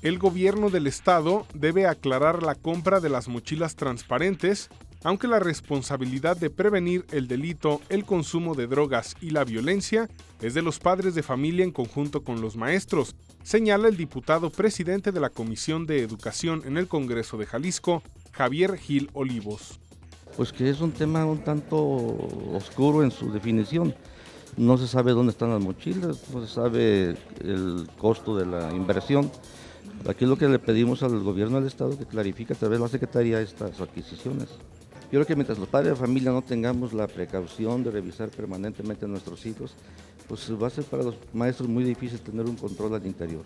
El gobierno del estado debe aclarar la compra de las mochilas transparentes, aunque la responsabilidad de prevenir el delito, el consumo de drogas y la violencia es de los padres de familia en conjunto con los maestros, señala el diputado presidente de la Comisión de Educación en el Congreso de Jalisco, Javier Gil Olivos. Pues que es un tema un tanto oscuro en su definición. No se sabe dónde están las mochilas, no se sabe el costo de la inversión. Aquí lo que le pedimos al gobierno del Estado que clarifique a través de la Secretaría estas adquisiciones. Yo creo que mientras los padres de familia no tengamos la precaución de revisar permanentemente nuestros hijos, pues va a ser para los maestros muy difícil tener un control al interior.